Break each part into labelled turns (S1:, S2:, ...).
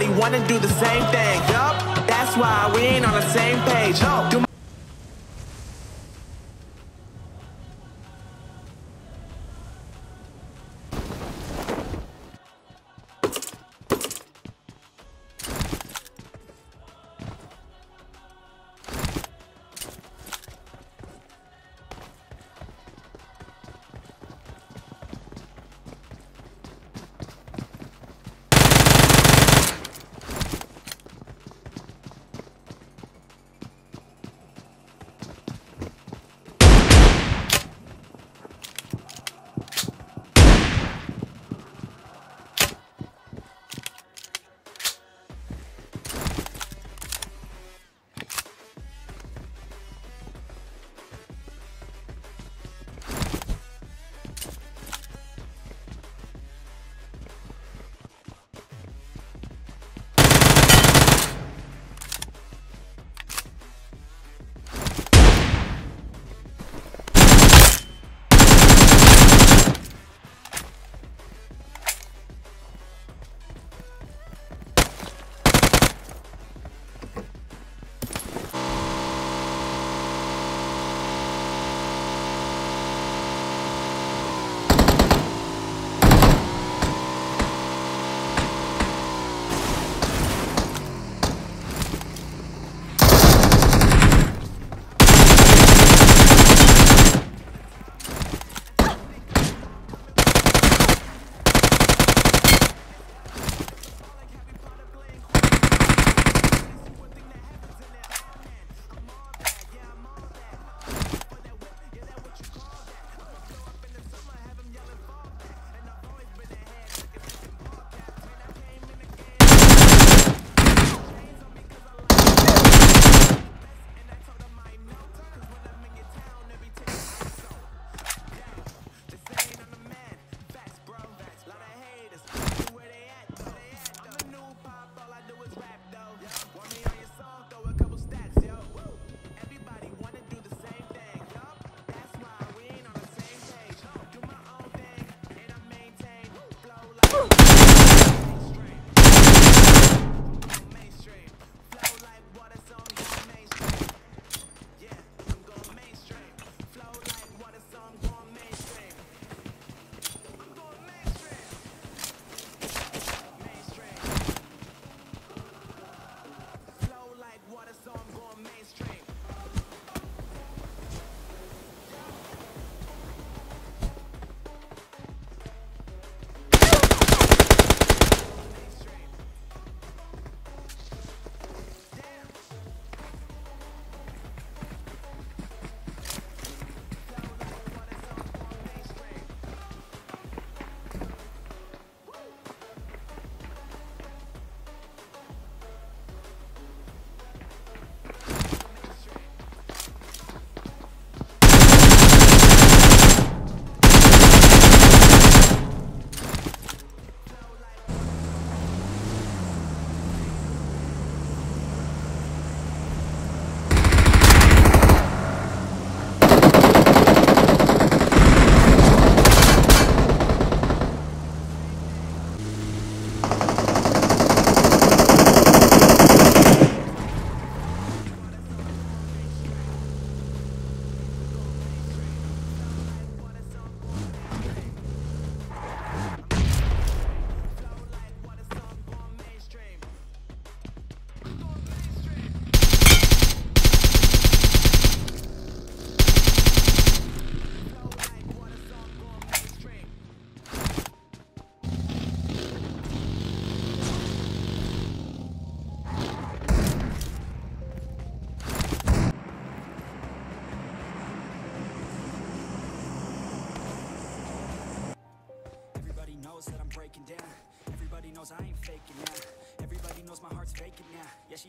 S1: Everybody wanna do the same thing. Yup, that's why we ain't on the same page.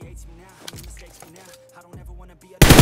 S2: She hates me now. I mistakes for now. I don't ever wanna be a.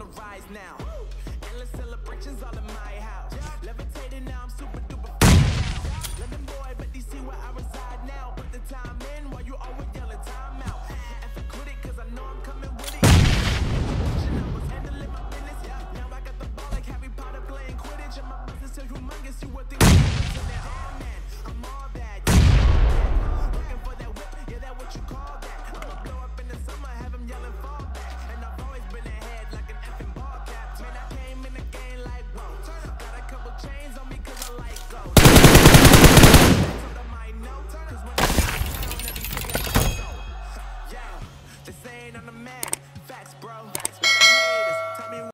S2: on the rise now. Endless celebrations all in my house. Levitating now, I'm super duper. London boy, but DC where I reside
S1: now. Put the time in while you always.